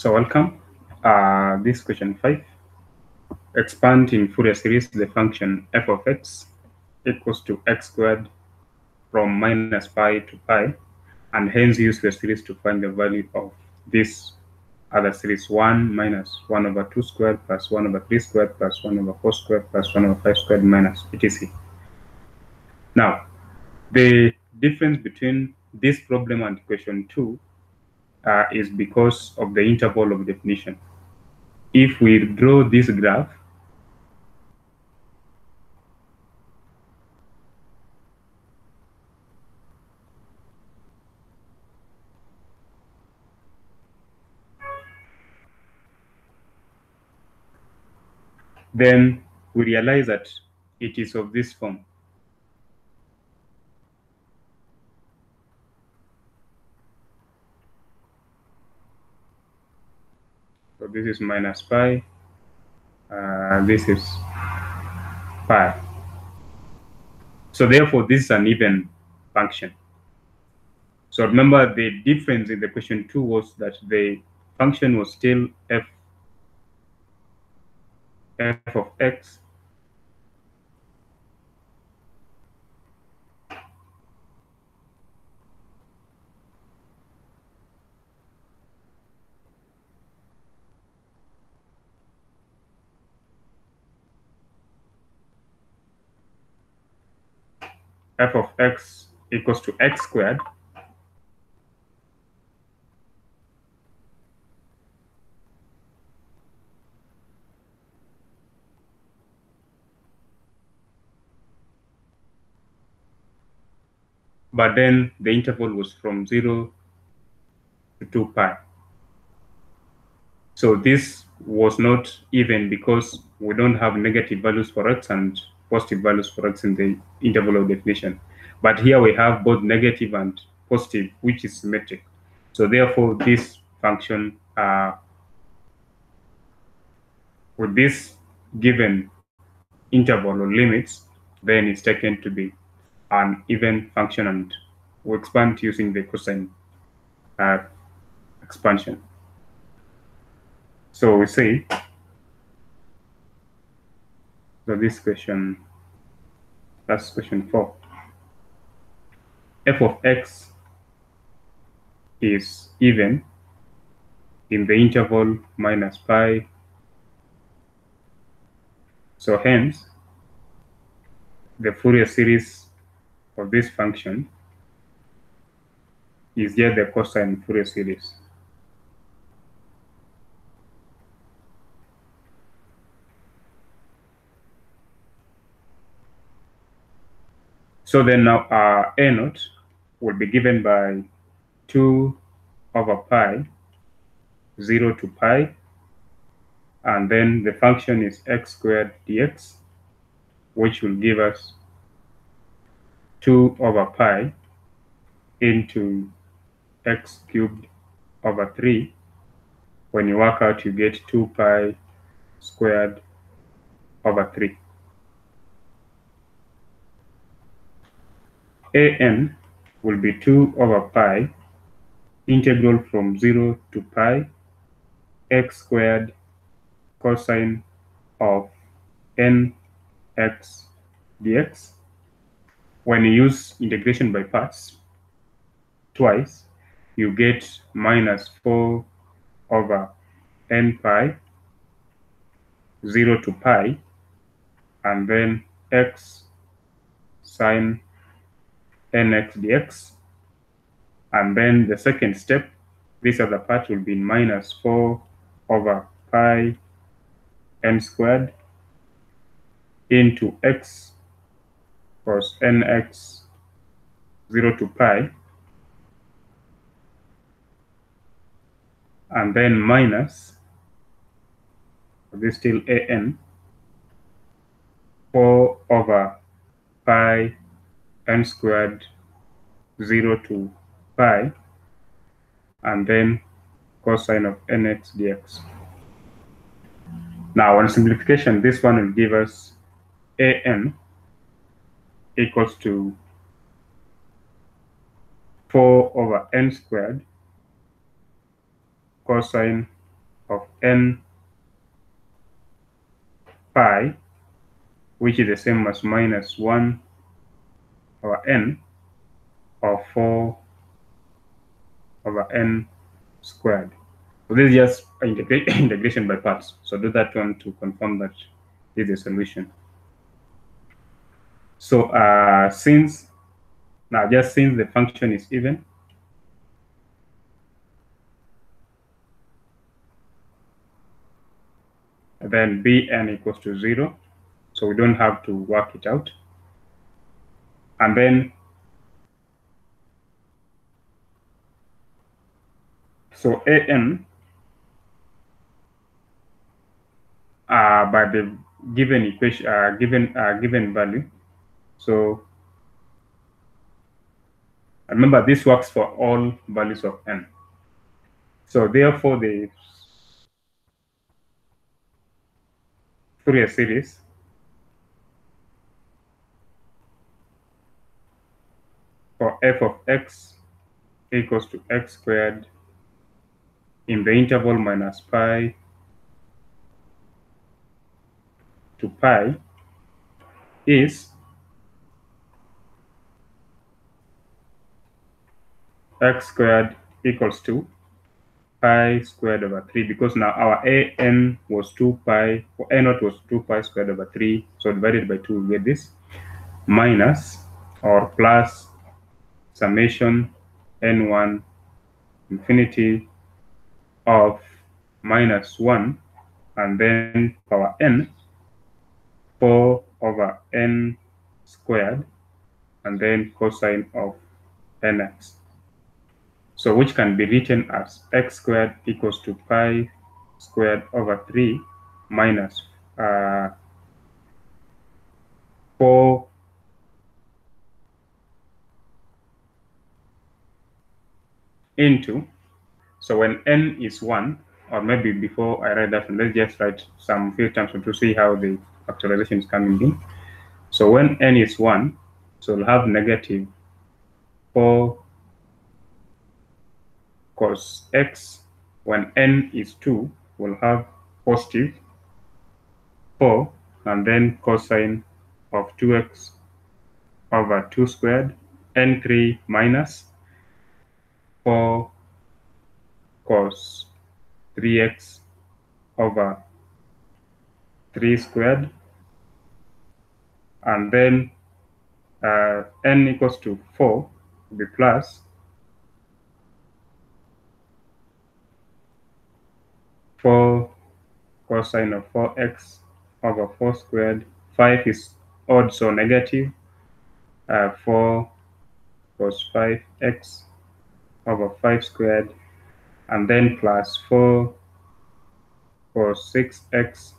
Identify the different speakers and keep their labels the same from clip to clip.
Speaker 1: So welcome. Uh, this question five. Expand in Fourier series the function f of x equals to x squared from minus pi to pi, and hence use the series to find the value of this other series 1 minus 1 over 2 squared plus 1 over 3 squared plus 1 over 4 squared plus 1 over 5 squared minus etc. Now, the difference between this problem and question 2 uh, is because of the interval of definition. If we draw this graph, then we realize that it is of this form. This is minus pi, this is pi. So therefore, this is an even function. So remember the difference in the question two was that the function was still f f of x f of x equals to x squared but then the interval was from 0 to 2 pi. So this was not even because we don't have negative values for x and positive values for x in the interval of definition. But here we have both negative and positive, which is symmetric. So therefore, this function uh, with this given interval or limits, then it's taken to be an even function and we expand using the cosine uh, expansion. So we say, so this question, that's question four. f of x is even in the interval minus pi. So hence, the Fourier series of this function is just the cosine Fourier series. So then now uh, A naught will be given by 2 over pi, 0 to pi, and then the function is x squared dx, which will give us 2 over pi into x cubed over 3. When you work out, you get 2 pi squared over 3. An will be 2 over pi integral from 0 to pi x squared cosine of nx dx. When you use integration by parts twice, you get minus 4 over n pi, 0 to pi, and then x sine nx dx. And then the second step, this other part will be minus 4 over pi n squared into x cos nx 0 to pi, and then minus, this still an, 4 over pi n squared 0 to pi, and then cosine of nx dx. Now, on simplification, this one will give us an equals to 4 over n squared cosine of n pi, which is the same as minus 1 over n, or 4 over n squared. So this is just integra integration by parts. So do that one to confirm that this is a solution. So uh, since, now just since the function is even, then bn equals to 0. So we don't have to work it out. And then, so an uh, by the given equation, uh, given uh, given value. So remember, this works for all values of n. So therefore, the Fourier series for f of x equals to x squared in the interval minus pi to pi is x squared equals to pi squared over 3 because now our an was 2 pi, or a naught was 2 pi squared over 3, so divided by 2 we get this, minus or plus summation n1 infinity of minus 1 and then power n 4 over n squared and then cosine of nx. So which can be written as x squared equals to pi squared over 3 minus uh, 4 into, so when n is 1, or maybe before I write that, let's just write some few terms to see how the factorization is coming in. So when n is 1, so we'll have negative 4 cos x. When n is 2, we'll have positive 4 and then cosine of 2x over 2 squared, n3 minus 4 cos 3x over 3 squared and then uh, n equals to 4 will be plus 4 cosine of 4x over 4 squared. 5 is odd so negative. Uh, 4 cos 5x over 5 squared and then plus 4 cos 6x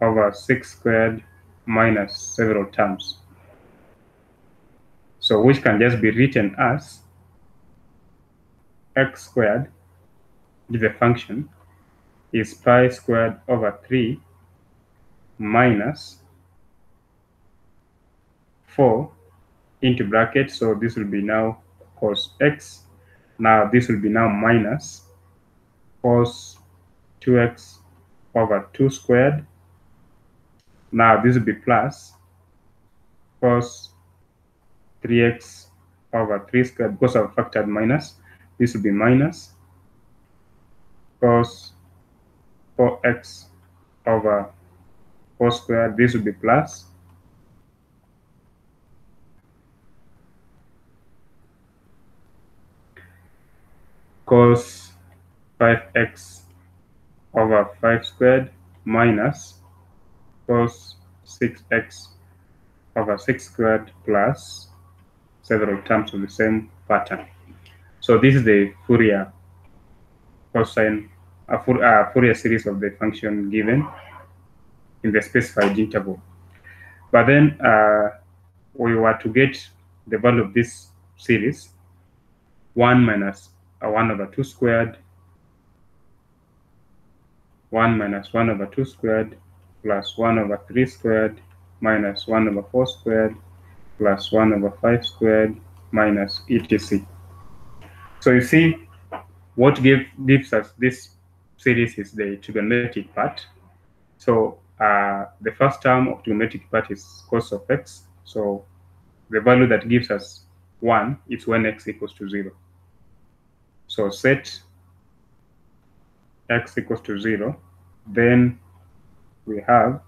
Speaker 1: over 6 squared minus several terms. So which can just be written as x squared, the function, is pi squared over 3 minus 4 into bracket. So this will be now cos x. Now this will be now minus cos 2x over 2 squared now this will be plus cos 3x over 3 squared because I've factored minus. This will be minus cos 4x over 4 squared. This will be plus cos 5x over 5 squared minus cos 6x over 6 squared plus several terms of the same pattern. So this is the Fourier cosine, a Fourier series of the function given in the specified interval. But then uh, we were to get the value of this series, 1 minus 1 over 2 squared, 1 minus 1 over 2 squared, plus 1 over 3 squared minus 1 over 4 squared plus 1 over 5 squared minus etc. So you see what give, gives us this series is the trigonometric part. So uh, the first term of trigonometric part is cos of x. So the value that gives us 1 is when x equals to 0. So set x equals to 0. Then we have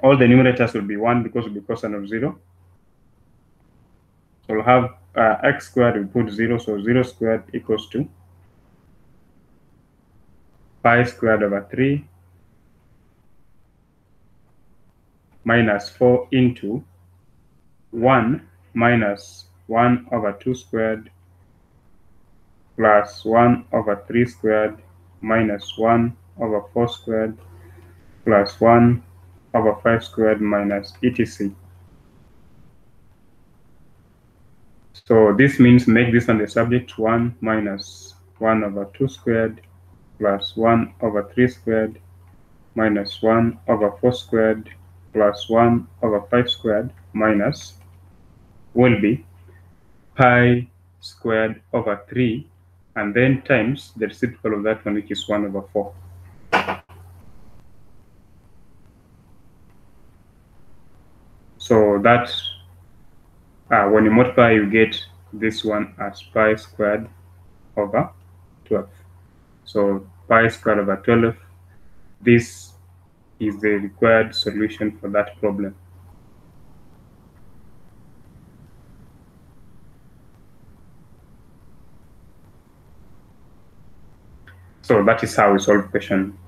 Speaker 1: all the numerators will be 1 because of the cosine of 0. So we'll have uh, x squared, we put 0, so 0 squared equals to pi squared over 3 minus 4 into 1 minus 1 over 2 squared plus 1 over 3 squared minus 1 over 4 squared plus 1 over 5 squared minus etc. So this means make this on the subject 1 minus 1 over 2 squared plus 1 over 3 squared minus 1 over 4 squared plus 1 over 5 squared minus will be pi squared over 3 and then times the reciprocal of that one which is 1 over 4. So that uh, when you multiply, you get this one as pi squared over 12. So pi squared over 12, this is the required solution for that problem. So that is how we solve the question